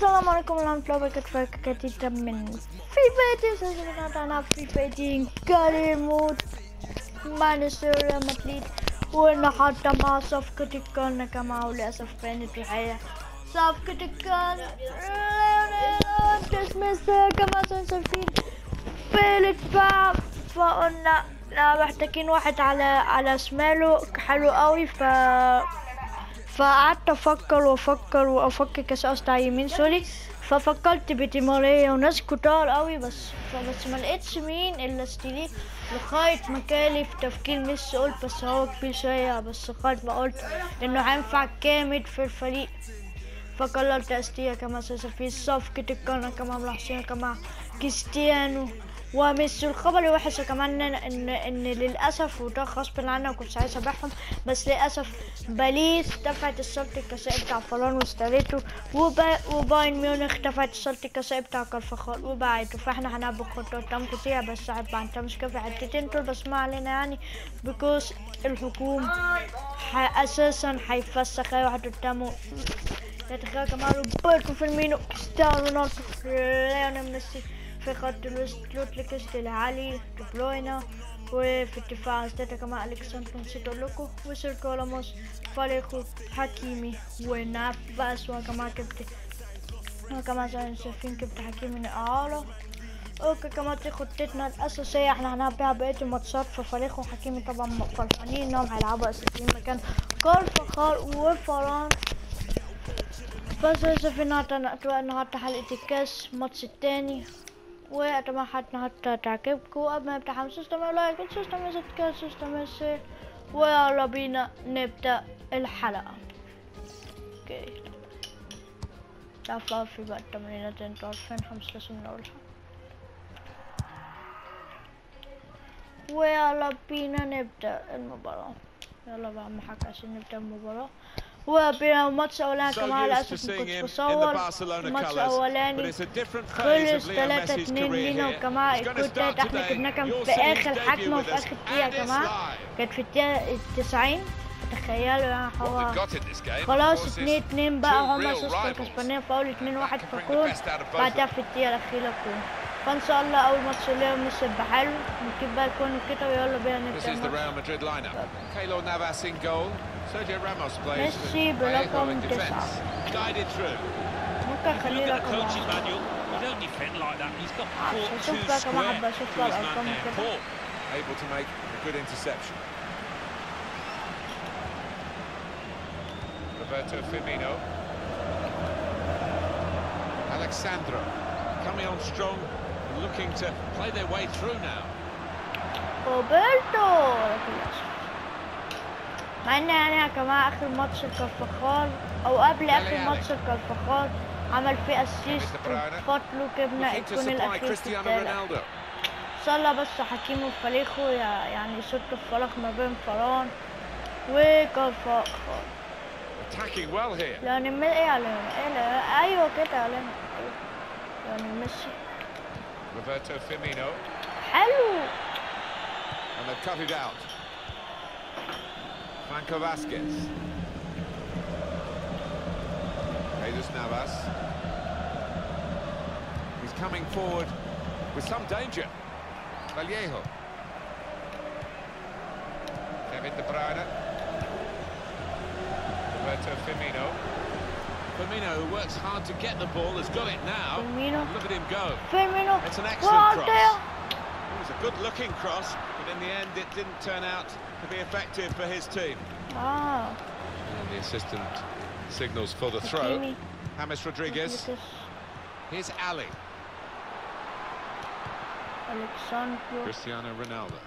السلام عليكم. ورحمة الله وبركاته كتيتا من في بيتي سجلنا أنا في بيتي كريموت ريال مدريد. وإن حتى مع صفقة الكون كما وللأسف كانت الحقيقة صفقة الكون تسمس كما سنسفين في الدفاع فقلنا محتاجين واحد على على شماله. حلو قوي ف فقعدت أفكر وأفكر وأفكر كاس على يمين سوري. ففكرت بتيموريا وناس كتار قوي بس فبس ما لقيتش مين الا ستيلي لغاية ما في تفكير ميسي قلت بس هو كبير شوية بس لغاية ما قلت إنه هينفع كامل في الفريق. فقررت استيا كما في صفقة القرن كما ملاحظين كما كريستيانو. وميسي الخبر الوحش كمان ان ان, للأسف وده غصب عني وكنت عايز ابيعهم بس للأسف باريس دفعت الشرط الكسائي بتاع فلان واشتريته وبا وبايرن ميونخ دفعت الشرط الكسائي بتاع كارفاخال وباعته فإحنا هنلعب خطوة تام كتير بس هيبقى عندنا مشكلة في حتتين بس ما علينا يعني بيكوز الحكومة ح- أساسا هيفسخ أي واحد قدامه. يتخيل كمان روبرتو فيرمينو كريستيانو رونالدو ليونيل ميسي. في خط الوسط لوتليكس علي دي بروينا وفي الدفاع ستاتا كمان الكسندر نسيت أقول لكم وسيركو راموس فاليخو حكيمي ونافاس وكمان كنت وكمان شايفين كنت حكيمي أعاره. أوكي كمان دي خطتنا الأساسية إحنا هنلعب بقية الماتشات ففريق وحكيمي طبعا فرحانين إنهم هيلعبوا أساسيين مكان كارفاخال وفران. بس شايفين أتوقع النهارده حلقه الكاس الماتش التاني. واتمنى حتى تعجبكم قبل ما نبدا حمسوا استمعوا لايك سبسكرايب وتستمعوا شير ويلا بينا نبدأ الحلقة. أوكي. تعرفوا في بقى التمرينات أنتوا عارفين حمسة من اول حلقه ويلا بينا نبدأ المباراة. يلا بقى عم حكى عشان نبدأ المباراة. وبينا الماتش الأولاني كمان للاسف ما كنتش بصور الماتش الأولاني خلص of Leo 3 Messi's 2 career لينا. وكمان تالت إحنا كان You'll في آخر حكمة with في us, آخر يا جماعة live. كانت في الدقيقة التسعين. تخيلوا يعني game, of خلاص course, is 2 2 بقى. هما سوسكا rivals. كسبانين فاول 2 1 That في can bring the كون best out of both بعدها. في الدقيقة الأخيرة كون فإن شاء الله أول ماتش ليا مش هيبقى حلو نجيب بقى كون كده ويلا بينا This Sergio Ramos plays Messi bloca un defense. Guided through. Look at the coaching manual. He don't defend like that. He's got caught Able to make a good interception. Roberto Firmino. Alexandro coming on strong, looking to play their way through now. Roberto! مع ان يعني يا جماعة آخر ماتش الكرفخال أو قبل آخر. ماتش الكرفخال عمل فيه اسيست Bruyne. وفاتلو جبنا الجون الأخير في التالت. إن شاء الله بس حكيم وفريقه يع- يعني يسد الفراغ ما بين فران here. يعني من إيه علينا إيه أيوه كده. يعني ميسي Roberto Firmino. حلو And they've cut it out. Franco Vasquez. Jesus Navas. He's coming forward with some danger. Vallejo. Kevin De Bruyne. Roberto Firmino. Firmino, who works hard to get the ball, has got it now. Firmino. Look at him go. Firmino. It's an excellent cross. It was a good-looking cross, in the end it didn't turn out to be effective for his team. اه And the assistant signals for the throw. حكيمي James Rodriguez. لوكاس Here's Ali. الكساندرو Cristiano Ronaldo.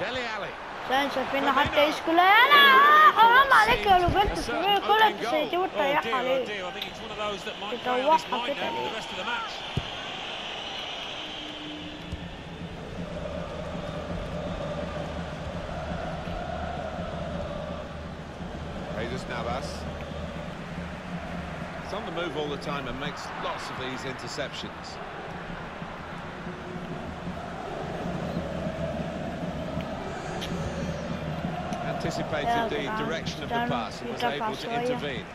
Dele Ali. عشان شايفين حتى يسكولا انا حرام عليك يا روبرتو فيرمينو كلها تسيتي Oh وتريح dear, oh عليه dear. I Navas. He's on the move all the time and makes lots of these interceptions. Anticipated Yeah, the good on. direction of the Done. pass and was Kita able to pass, oh, yeah. intervene.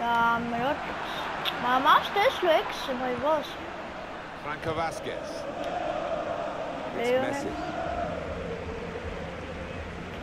يا عم روتكس ما ما أعرفش تقيس له إكس ما يباص Franco Vasquez. It's ليونيل Messi.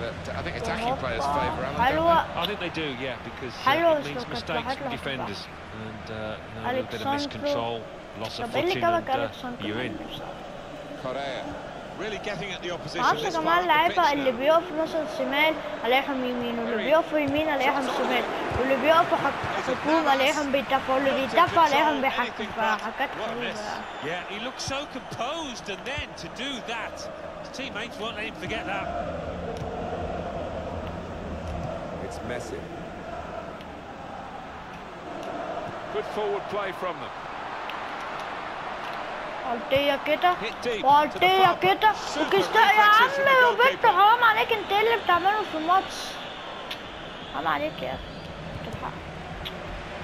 that I think attacking players favour, Alan. don't حلوة I think they do, yeah, because Hello, uh, it means Sloka, mistakes from hello, defenders and uh, you know, a little bit of Alexandro. miscontrol, loss of طب ايه اللي footing, جابك and uh, الكسون you're in. they? Correa. Really getting at the opposition معرفش يا this far جماعة up the اللعيبة pitch اللي now. بيقفوا مثلا شمال الاقيهم يمين واللي بيقفوا يمين الاقيهم شمال واللي بيقفوا حك- حكومة الاقيهم بيدافعوا واللي بيدافعوا الاقيهم بيحكموا فحاجات What a غريبة miss. يعني. Yeah, he looked so composed, and then to do that, his teammates won't let him forget that. It's Messi. Good forward play from them. غلطية كده post. كده وكريستيانو يا عم وبنت. حرام عليك انت اللي بتعمله في الماتش حرام عليك يا أخي.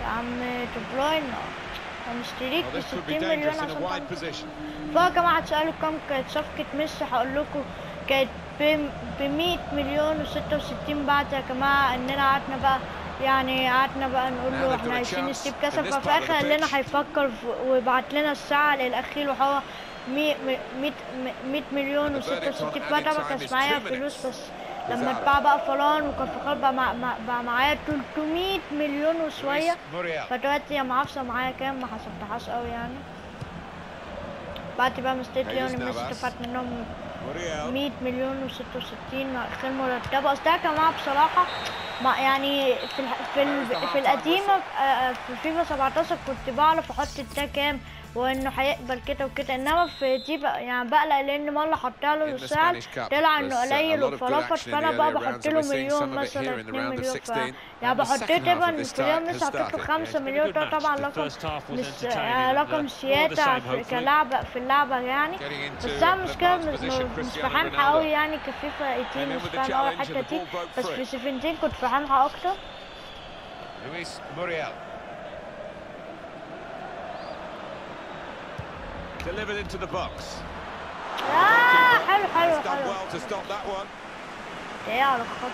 يا عم دي بروين هنشتريك ب this could 60 be مليون dangerous in a عشان position. فيا جماعة تسألوا كام كانت صفقة ميسي هقول لكم كانت ب 100 مليون و66 بعد يا جماعة اننا قعدنا بقى يعني قعدنا بقى نقول له إحنا عايزين نسيب this ففي الآخر قال لنا. هيفكر في- ويبعت لنا الساعة للأخير وهو 100 100 مليون The verdict و66 on بعد added ما كانش معايا فلوس. بس لما اتباع بقى فلان وكان فخار بقى, مع مع بقى معايا 300 مليون Muriel. فدلوقتي يا معرفش معايا كام ما حسبتهاش قوي يعني بعد بقى مستيت ليوني ميسي. دفعت منهم. 100 مليون و66 غير مرتبة. اصل ده يا جماعة بصراحة ما يعني في ال في, ال في القديمة آه، في فيفا 17 كنت بعرف أحط ده كام؟ وإنه هيقبل كده وكده. إنما في دي بقى يعني بقلق لأن مره حطها له السعر طلع إنه قليل وفرفش فأنا بقى بحط له مليون مثلا 2 مليون ف... يعني بحط له طبعا يعني في اليوم مش حطيت له 5 مليون. طبعا رقم رقم سياده كلاعبه في اللعبة يعني. بس أنا مش كده مش مش فحامحه قوي يعني كفيفا 18 مش فاهم قوي الحته دي بس في 17 كنت فحامحه أكتر. لويس موريال Delivered into the box. آه حلو حلو Has done حلو well to stop that one. إيه على الخط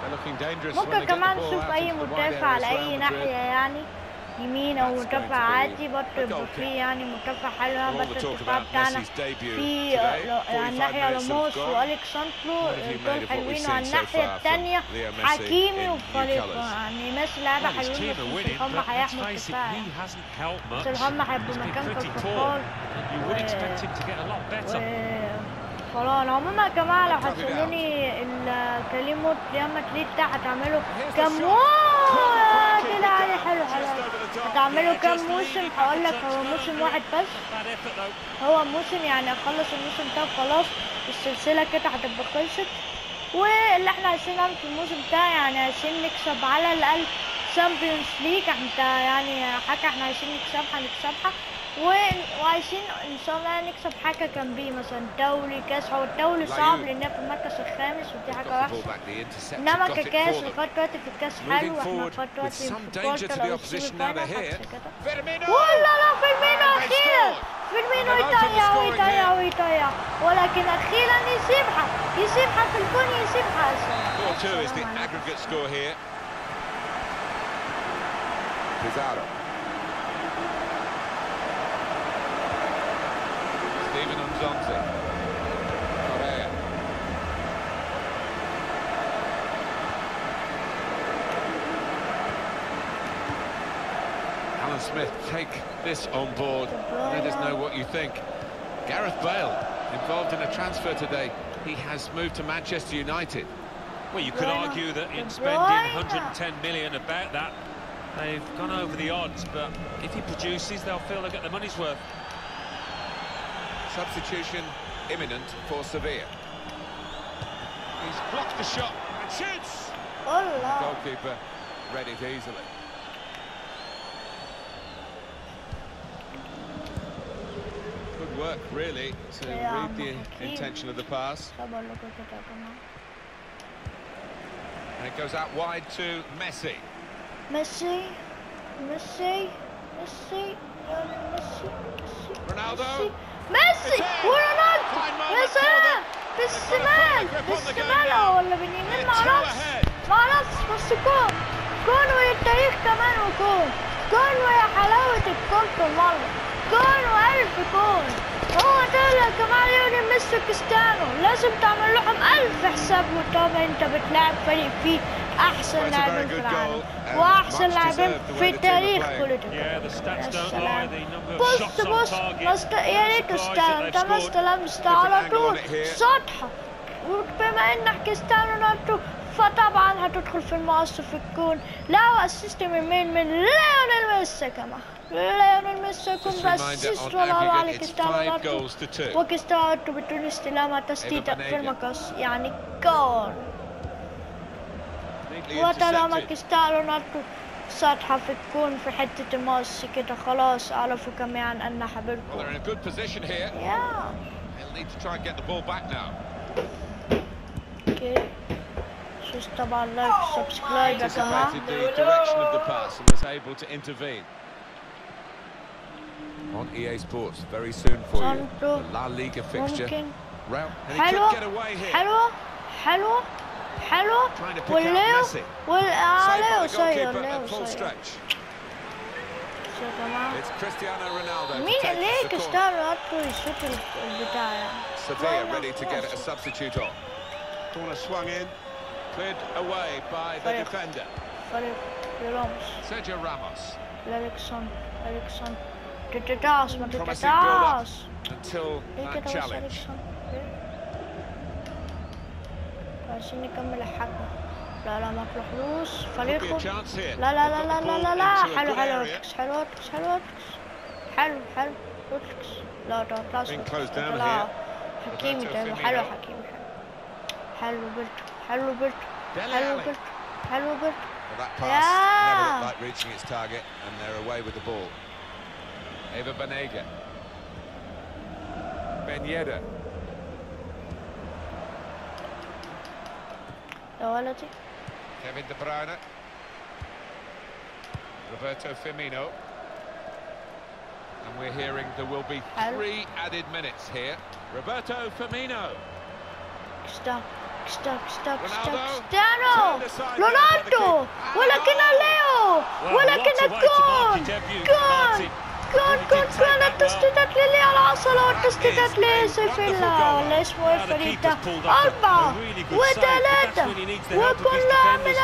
They're looking dangerous when ممكن they get the كمان ball نشوف out اي into the wide مدافع على areas اي around ناحية Madrid. يعني يمين أو مرتفع عادي برضه في يعني مرتفع حلو. آه، آه، آه، يعني برضه الدفاع بتاعنا في على الناحيه لوموس والكسانترو دول حلوين. وعلى الناحية الثانية حكيمي وفاليكو يعني ماشي لعيبه حلوين بس هم هيحموا الدفاع بس هم هيبقوا مكان في الكنترول خلاص عموما يا جماعة لو حسوني الكلمة ياما تليد ده هتعمله كمون موسم Couldn't كده quite علي keep it حلو. حلو. هتعملوا كام موسم هقول لك هو موسم واحد بس. هو موسم يعني اخلص الموسم ده وخلاص السلسلة كده هتبقى خلصت واللي إحنا عايزين نعمل في الموسم ده يعني عايزين نكسب على الأقل شامبيونز ليج إحنا يعني حاجة إحنا عايزين نكسبها نكسبها وعايزين إن شاء الله نكسب حاجة جنبيه مثلا دوري كأس هو الدوري صعب. لانها في المركز الخامس ودي the intercept, إنما ككاس. لغاية دلوقتي في الكاس حلو وإحنا with دلوقتي في the أو! ولا لا فيرمينو أخيرا. فيرمينو يضيع ويضيع. ويضيع ولكن أخيرا يسيبها يسيبها في الجون يسيبها 4-2 is the aggregate score here. Pizarro. Smith take this on board and let us know what you think. Gareth Bale, involved in a transfer today, he has moved to Manchester United. Well, you could argue that in spending 110 million about that, they've gone over the odds, but if he produces, they'll feel they get their money's worth. Substitution imminent for Sevilla. He's blocked the shot and shoots! Goalkeeper read it easily. Work, really, to Yeah, read the Hakim. intention of the pass. طب أقول لكم كده يا جماعة And it goes out wide to Messi. ميسي ميسي ميسي يا ميسي ميسي Ronaldo. ميسي It's in. ورونالدو Fine moment يا for سلام them. بالشمال They've got a full grip on the بالشمال game أو now. ولا باليمين They're ما two أعرفش ahead. ما أعرفش بس جون جون والتاريخ كمان وجون جون ويا حلاوة الجون في المرة جون وألف جون هو اللي كمان ليونيل ميسي وكريستيانو لازم تعمل لهم ألف حساب متابع. أنت بتلعب فريق فيه أحسن لاعبين في العالم وأحسن لاعبين في تاريخ. كرة القدم بص بص است... يا ريت استلم ما. استلمش على طول. سطحة وبما انك كريستيانو رونالدو فطبعا هتدخل في المقص في الجون. لا واسيست من مين؟ من ليونيل ميسي كمان. ليونيل ميسي يكون aggregate, it's كريستيانو رونالدو. وكريستيانو تسديدة في المقص يعني جول وطالما. كريستيانو رونالدو سطحة في الكون في حتة المقص كده خلاص عرفوا جميعا أن حبيبكم. أوكي شوف طبعا لايك سبسكرايب يا جماعة on EA Sports very soon for you. The La Liga fixture. Hello, he hello. get away here. Hello, hello, hello. Trying to pick well, out Messi. Well, uh, ah, full stretch. It's Cristiano Ronaldo. Mira, lei che sta l'altro sotto il Vitara. Sevilla ready to get a substitute on. Corner swung in, cleared away by the defender. Sergio Ramos. Ericsson, Ericsson. ما Promising تتداس until that challenge. عايزين نكمل الحكم لا لا ما تروحلوش فريقه. لا لا لا لا لا لا a حلو حلو. ارتكس حلو ارتكس حلو ارتكس حلو حلو ارتكس لا لا لا لا. حكيمي ده. حلو حكيمي حلو بلتو حلو بلتو حلو. بلتو حلو بلتو Well, that pass Yeah. never looked like reaching its target, and they're away with the ball. Eva Banega. Ben Yedder. Kevin De Bruyne. Roberto Firmino. And we're hearing there will be three added minutes here. Roberto Firmino. Stop, stop, stop, Ronaldo. stop, stop. Ronaldo! We're looking at Leo! We're looking at Gone! Gone! جون that التسديدات للي العصلة والتسديدات لسيف الله. ولا اسمه إيه الفريق ده أربعة وثلاثة. وكلها من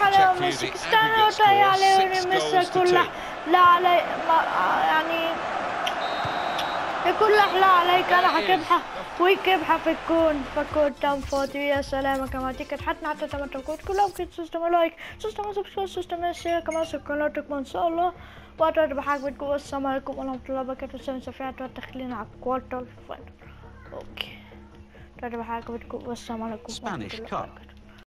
على ميسي the كريستيانو aggregate ضيع score, عليه to كلها. لا علي يعني يكون لا عليك. أنا حكبها ويكبها في الكون. فكون تم فاضي يا سلامة كما تيكت حتى حتى تم تكون كلهم كده سيستم لايك سيستم سبسكرايب سيستم شير كمان سكرنا ان شاء الله. وأتوقع بحاجة بتكون السلام عليكم ورحمة الله وبركاته سلام سفيات والتخلين على الكوارتر. فاينل أوكي. أتوقع بحاجة بتكون السلام عليكم ورحمة الله. وبركاته